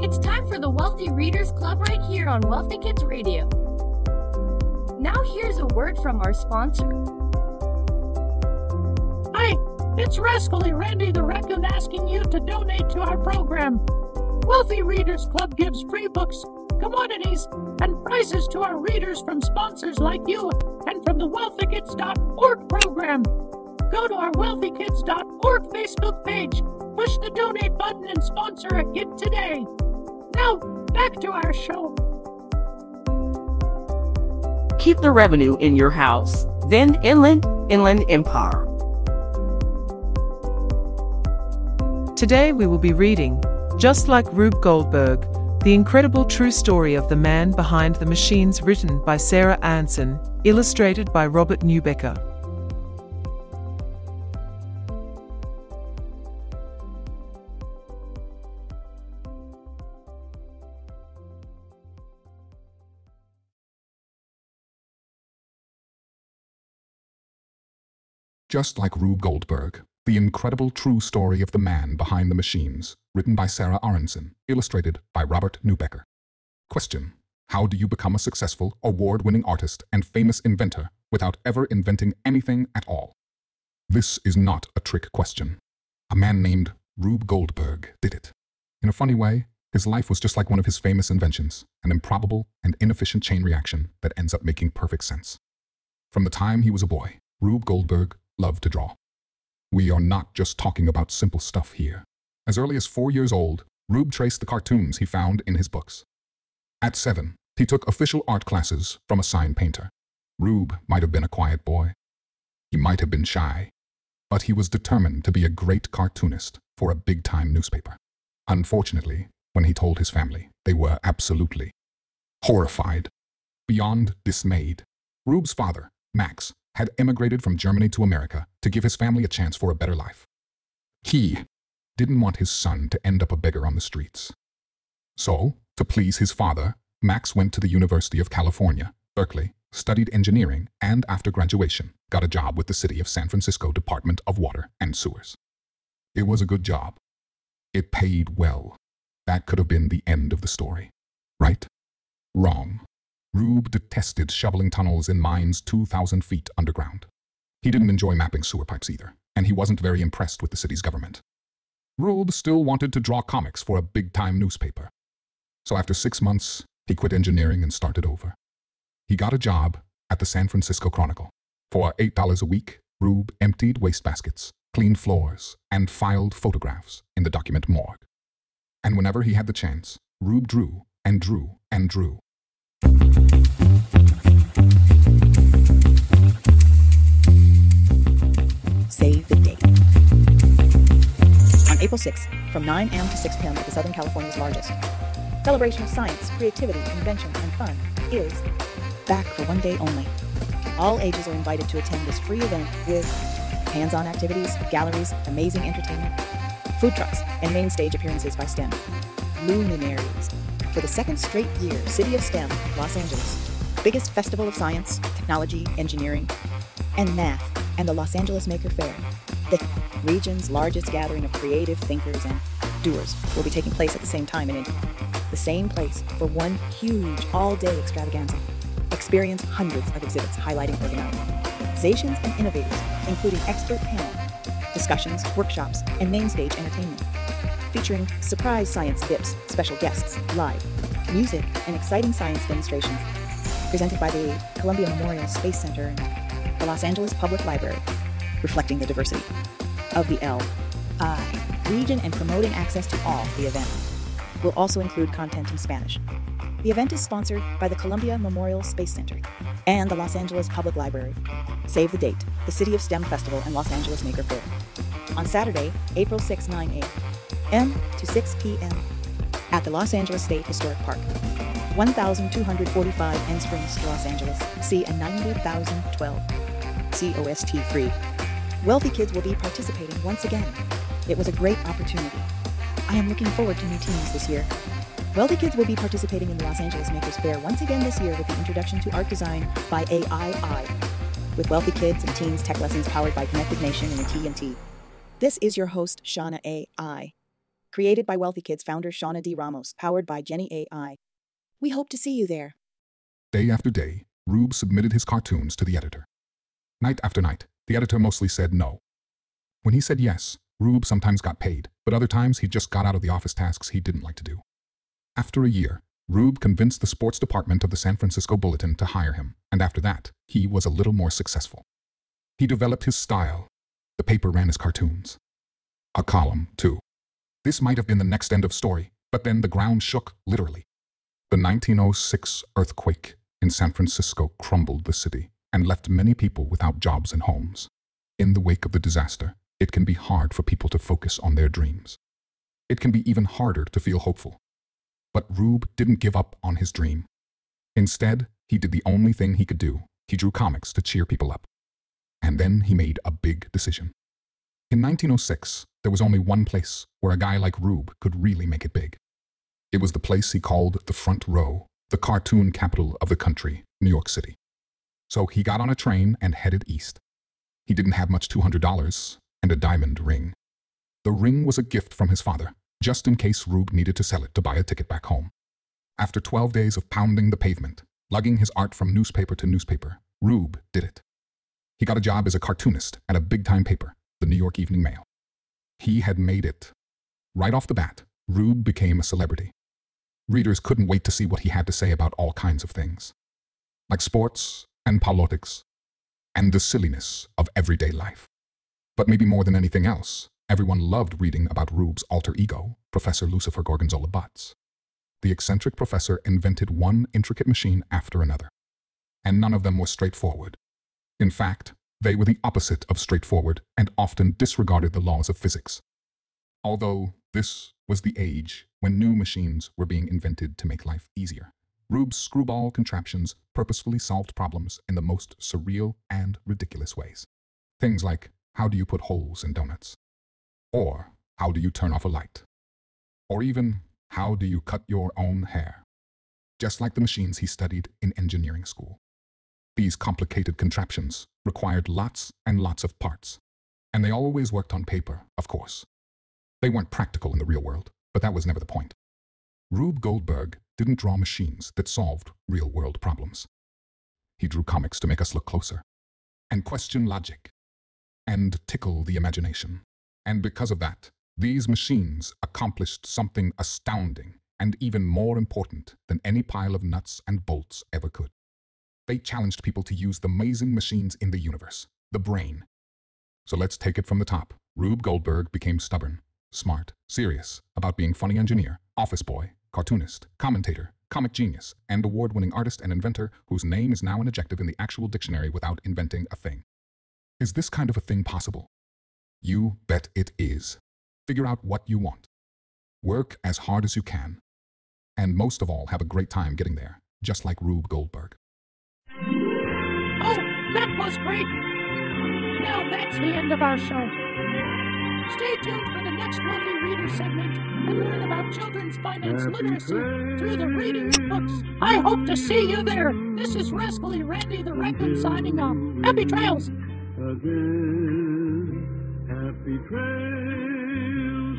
It's time for the Wealthy Readers Club right here on Wealthy Kids Radio. Now, here's a word from our sponsor. Hi, it's Rascally Randy the Raccoon asking you to donate to our program. Wealthy Readers Club gives free books, commodities, and prizes to our readers from sponsors like you and from the wealthykids.org program. Go to our wealthykids.org Facebook page, push the donate button, and sponsor a kid today. Now, back to our show. Keep the revenue in your house. Then Inland, Inland Empire. Today we will be reading, just like Rube Goldberg, the incredible true story of the man behind the machines written by Sarah Aronson, illustrated by Robert Neubecker. Just like Rube Goldberg, the incredible true story of the man behind the machines, written by Sarah Aronson, illustrated by Robert Neubecker. Question. How do you become a successful, award-winning artist and famous inventor without ever inventing anything at all? This is not a trick question. A man named Rube Goldberg did it. In a funny way, his life was just like one of his famous inventions, an improbable and inefficient chain reaction that ends up making perfect sense. From the time he was a boy, Rube Goldberg loved to draw. We are not just talking about simple stuff here. As early as four years old, Rube traced the cartoons he found in his books. At seven, he took official art classes from a sign painter. Rube might have been a quiet boy. He might have been shy, but he was determined to be a great cartoonist for a big-time newspaper. Unfortunately, when he told his family, they were absolutely horrified, beyond dismayed. Rube's father, Max, had emigrated from Germany to America to give his family a chance for a better life. He didn't want his son to end up a beggar on the streets. So, to please his father, Max went to the University of California, Berkeley, studied engineering, and after graduation, got a job with the City of San Francisco Department of Water and Sewers. It was a good job. It paid well. That could have been the end of the story. Right? Wrong. Rube detested shoveling tunnels in mines 2,000 feet underground. He didn't enjoy mapping sewer pipes either, and he wasn't very impressed with the city's government. Rube still wanted to draw comics for a big-time newspaper. So after six months, he quit engineering and started over. He got a job at the San Francisco Chronicle. For $8 a week, Rube emptied wastebaskets, cleaned floors, and filed photographs in the document morgue. And whenever he had the chance, Rube drew and drew and drew. Save the date. On April 6th, from 9 a.m. to 6 p.m. at the Southern California's largest celebration of science, creativity, invention, and fun is back for one day only. All ages are invited to attend this free event with hands-on activities, galleries, amazing entertainment, food trucks, and main stage appearances by STEM luminaries. For the second straight year, City of STEM, Los Angeles, biggest festival of science, technology, engineering, and math, and the Los Angeles Maker Faire, the region's largest gathering of creative thinkers and doers, will be taking place at the same time in Indy. The same place for one huge all-day extravaganza. Experience hundreds of exhibits highlighting organizations and innovators, including expert panel, discussions, workshops, and main stage entertainment featuring surprise science tips, special guests, live, music, and exciting science demonstrations presented by the Columbia Memorial Space Center Los Angeles Public Library, reflecting the diversity of the L, I, region and promoting access to all the event. Will also include content in Spanish. The event is sponsored by the Columbia Memorial Space Center and the Los Angeles Public Library. Save the date, the City of STEM Festival and Los Angeles Maker Faire. On Saturday, April 6, 9 a.m. To 6 p.m. at the Los Angeles State Historic Park. 1245 N Springs, Los Angeles. C and 90012. COST free. Wealthy Kids will be participating once again. It was a great opportunity. I am looking forward to new teams this year. Wealthy Kids will be participating in the Los Angeles Makers Faire once again this year with the introduction to art design by AII. With Wealthy Kids and Teens tech lessons powered by Connected Nation and AT&T. This is your host, Shauna A.I. Created by Wealthy Kids founder Shauna D. Ramos, powered by Jenny AI. We hope to see you there. Day after day, Rube submitted his cartoons to the editor. Night after night, the editor mostly said no. When he said yes, Rube sometimes got paid, but other times he just got out of the office tasks he didn't like to do. After a year, Rube convinced the sports department of the San Francisco Bulletin to hire him, and after that, he was a little more successful. He developed his style. The paper ran his cartoons. A column, too. This might have been the next end of story, but then the ground shook, literally. The 1906 earthquake in San Francisco crumbled the city and left many people without jobs and homes. In the wake of the disaster, it can be hard for people to focus on their dreams. It can be even harder to feel hopeful. But Rube didn't give up on his dream. Instead, he did the only thing he could do. He drew comics to cheer people up. And then he made a big decision. In 1906, there was only one place where a guy like Rube could really make it big. It was the place he called the front row, the cartoon capital of the country, New York City. So he got on a train and headed east. He didn't have much $200 and a diamond ring. The ring was a gift from his father, just in case Rube needed to sell it to buy a ticket back home. After 12 days of pounding the pavement, lugging his art from newspaper to newspaper, Rube did it. He got a job as a cartoonist at a big-time paper, the New York Evening Mail. He had made it. Right off the bat, Rube became a celebrity. Readers couldn't wait to see what he had to say about all kinds of things, like sports and politics, and the silliness of everyday life. But maybe more than anything else, everyone loved reading about Rube's alter ego, Professor Lucifer Gorgonzola Butts. The eccentric professor invented one intricate machine after another, and none of them was straightforward. In fact, they were the opposite of straightforward and often disregarded the laws of physics. Although this was the age when new machines were being invented to make life easier. Rube's screwball contraptions purposefully solved problems in the most surreal and ridiculous ways. Things like, how do you put holes in donuts? Or, how do you turn off a light? Or even, how do you cut your own hair? Just like the machines he studied in engineering school. These complicated contraptions required lots and lots of parts. And they always worked on paper, of course. They weren't practical in the real world, but that was never the point. Rube Goldberg didn't draw machines that solved real-world problems. He drew comics to make us look closer, and question logic, and tickle the imagination. And because of that, these machines accomplished something astounding and even more important than any pile of nuts and bolts ever could. They challenged people to use the amazing machines in the universe, the brain. So let's take it from the top. Rube Goldberg became stubborn, smart, serious about being funny engineer, office boy, cartoonist, commentator, comic genius, and award-winning artist and inventor whose name is now an adjective in the actual dictionary without inventing a thing. Is this kind of a thing possible? You bet it is. Figure out what you want. Work as hard as you can. And most of all, have a great time getting there, just like Rube Goldberg. Oh, that was great! Now that's the end of our show. Stay tuned for the next Wealthy Reader segment and learn about children's finance literacy through the reading of books. I hope to see you there. This is Rascally Randy the Raccoon signing off. Happy trails! again. Happy trails